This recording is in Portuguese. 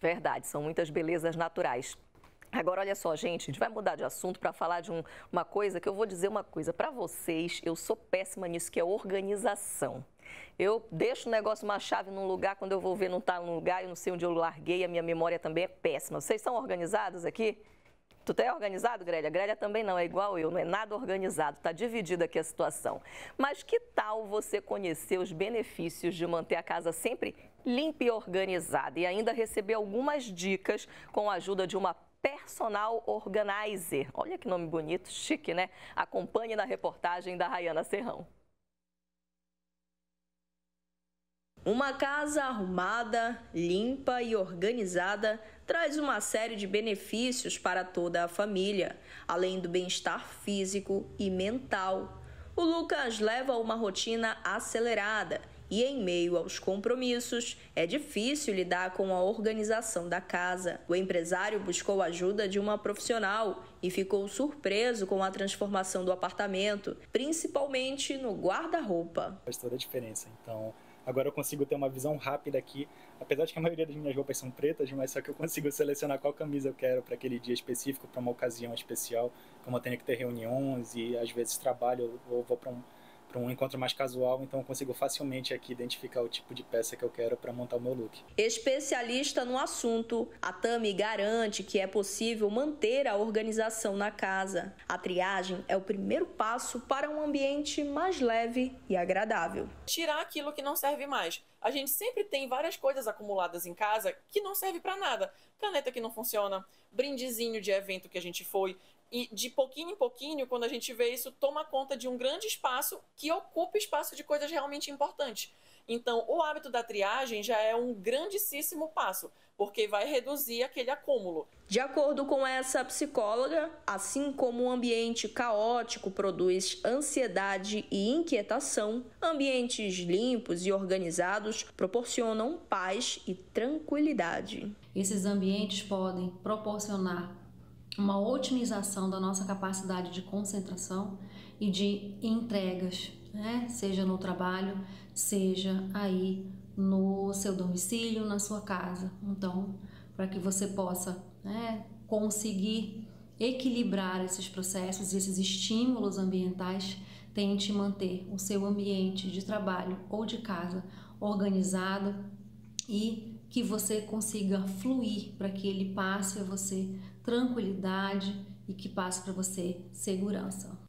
Verdade, são muitas belezas naturais. Agora, olha só, gente, a gente vai mudar de assunto para falar de um, uma coisa que eu vou dizer uma coisa para vocês. Eu sou péssima nisso, que é organização. Eu deixo o negócio, uma chave num lugar, quando eu vou ver não está num lugar, eu não sei onde eu larguei, a minha memória também é péssima. Vocês são organizados aqui? Tu tá organizado, Grelha? Grelha também não, é igual eu, não é nada organizado, está dividida aqui a situação. Mas que tal você conhecer os benefícios de manter a casa sempre limpa e organizada e ainda receber algumas dicas com a ajuda de uma personal organizer. Olha que nome bonito, chique, né? Acompanhe na reportagem da Rayana Serrão. Uma casa arrumada, limpa e organizada traz uma série de benefícios para toda a família, além do bem-estar físico e mental. O Lucas leva uma rotina acelerada e, em meio aos compromissos, é difícil lidar com a organização da casa. O empresário buscou a ajuda de uma profissional e ficou surpreso com a transformação do apartamento, principalmente no guarda-roupa. Faz toda a diferença. Então Agora eu consigo ter uma visão rápida aqui, apesar de que a maioria das minhas roupas são pretas, mas só que eu consigo selecionar qual camisa eu quero para aquele dia específico, para uma ocasião especial, como eu tenho que ter reuniões e às vezes trabalho ou vou para um para um encontro mais casual, então eu consigo facilmente aqui identificar o tipo de peça que eu quero para montar o meu look. Especialista no assunto, a Tami garante que é possível manter a organização na casa. A triagem é o primeiro passo para um ambiente mais leve e agradável. Tirar aquilo que não serve mais. A gente sempre tem várias coisas acumuladas em casa que não serve para nada. Caneta que não funciona, brindezinho de evento que a gente foi, e de pouquinho em pouquinho, quando a gente vê isso, toma conta de um grande espaço que ocupa espaço de coisas realmente importantes. Então, o hábito da triagem já é um grandíssimo passo, porque vai reduzir aquele acúmulo. De acordo com essa psicóloga, assim como um ambiente caótico produz ansiedade e inquietação, ambientes limpos e organizados proporcionam paz e tranquilidade. Esses ambientes podem proporcionar uma otimização da nossa capacidade de concentração e de entregas, né? seja no trabalho, seja aí no seu domicílio, na sua casa. Então, para que você possa né, conseguir equilibrar esses processos, esses estímulos ambientais, tente manter o seu ambiente de trabalho ou de casa organizado e que você consiga fluir para que ele passe a você tranquilidade e que passe para você segurança.